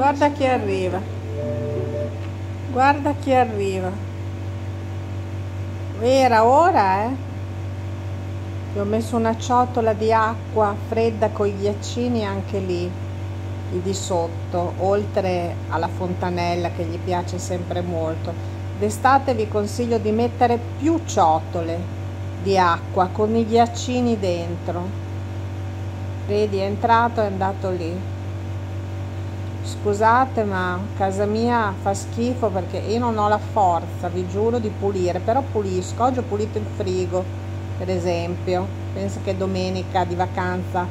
Guarda chi arriva. Guarda chi arriva. Era ora, eh? Gli ho messo una ciotola di acqua fredda con i ghiaccini anche lì, lì di sotto, oltre alla fontanella che gli piace sempre molto. D'estate vi consiglio di mettere più ciotole di acqua con i ghiaccini dentro. Vedi, è entrato e è andato lì. Scusate, ma casa mia fa schifo perché io non ho la forza, vi giuro, di pulire, però pulisco. Oggi ho pulito il frigo per esempio. Penso che domenica di vacanza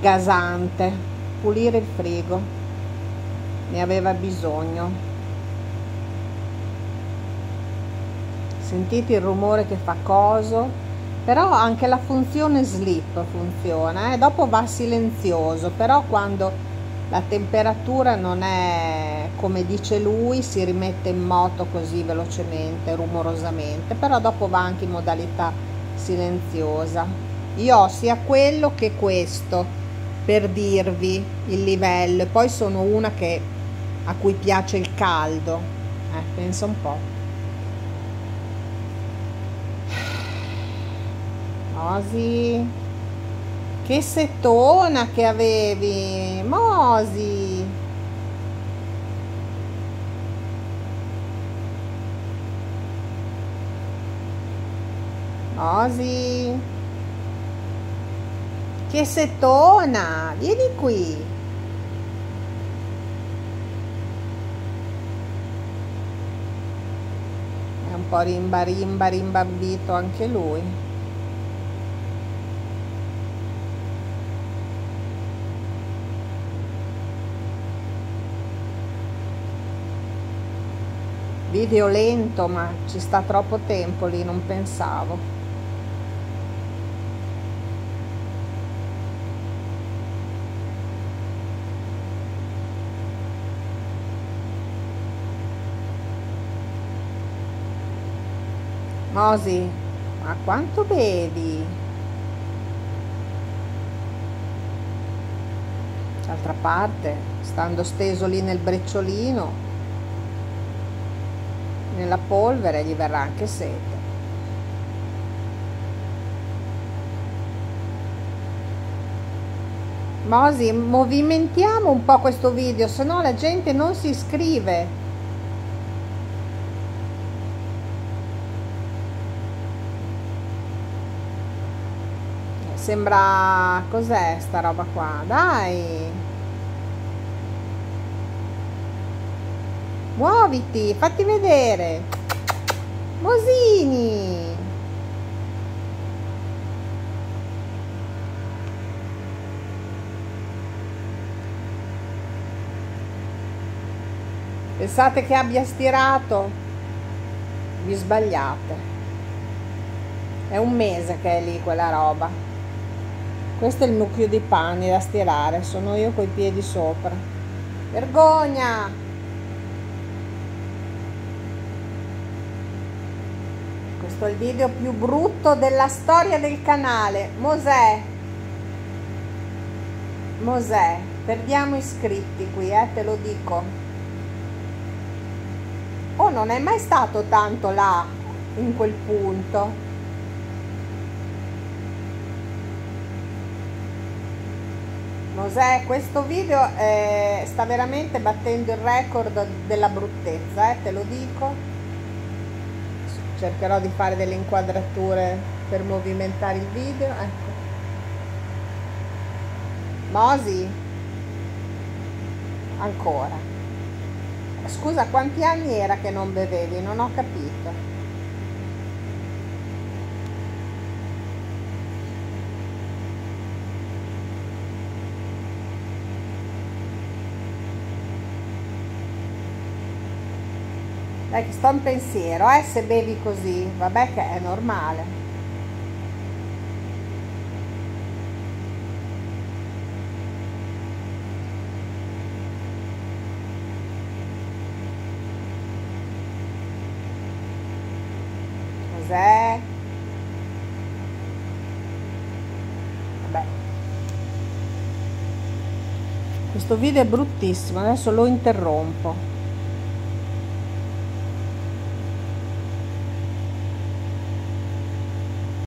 gasante. Pulire il frigo. Ne aveva bisogno. Sentite il rumore che fa coso? Però anche la funzione slip funziona eh? dopo va silenzioso però quando la temperatura non è come dice lui si rimette in moto così velocemente rumorosamente però dopo va anche in modalità silenziosa. Io ho sia quello che questo per dirvi il livello poi sono una che a cui piace il caldo. Eh, pensa un po' Mosi che settona che avevi Mosi Osi. Che settona, vieni qui. È un po' rimba rimba rimbambito anche lui. Video lento ma ci sta troppo tempo lì, non pensavo. Mosi, ma quanto bevi? D'altra parte, stando steso lì nel brecciolino, nella polvere, gli verrà anche sete. Mosi, movimentiamo un po' questo video, se no la gente non si iscrive. Sembra... cos'è sta roba qua? Dai! Muoviti, fatti vedere! Mosini! Pensate che abbia stirato? Vi sbagliate. È un mese che è lì quella roba questo è il mucchio di panni da stirare sono io coi piedi sopra vergogna questo è il video più brutto della storia del canale. Mosè. Mosè. Perdiamo iscritti qui eh te lo dico. Oh non è mai stato tanto là in quel punto. Mosè, questo video eh, sta veramente battendo il record della bruttezza, eh, te lo dico. Cercherò di fare delle inquadrature per movimentare il video. Ecco. Mosi? Ancora. Scusa, quanti anni era che non bevevi? Non ho capito. Dai sto in pensiero, eh, se bevi così, vabbè che è normale. Cos'è? Vabbè. questo video è bruttissimo adesso lo interrompo